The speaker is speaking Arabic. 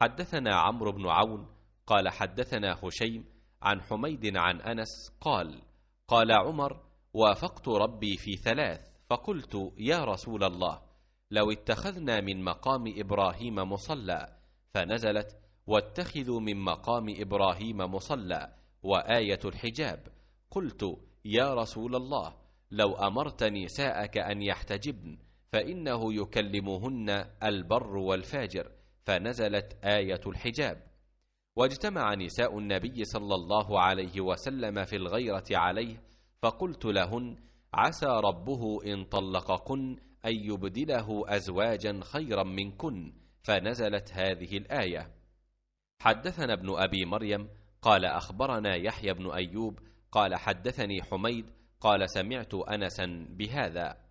حدثنا عمرو بن عون قال حدثنا هشيم عن حميد عن أنس قال قال عمر وافقت ربي في ثلاث فقلت يا رسول الله لو اتخذنا من مقام إبراهيم مصلى فنزلت واتخذوا من مقام إبراهيم مصلى وآية الحجاب. قلت يا رسول الله لو أمرت نساءك أن يحتجبن فإنه يكلمهن البر والفاجر فنزلت آية الحجاب. واجتمع نساء النبي صلى الله عليه وسلم في الغيرة عليه فقلت لهن عسى ربه إن طلقكن أن يبدله أزواجا خيرا منكن. فنزلت هذه الآية. حدثنا ابن أبي مريم قال أخبرنا يحيى بن أيوب قال حدثني حميد قال سمعت أنسا بهذا.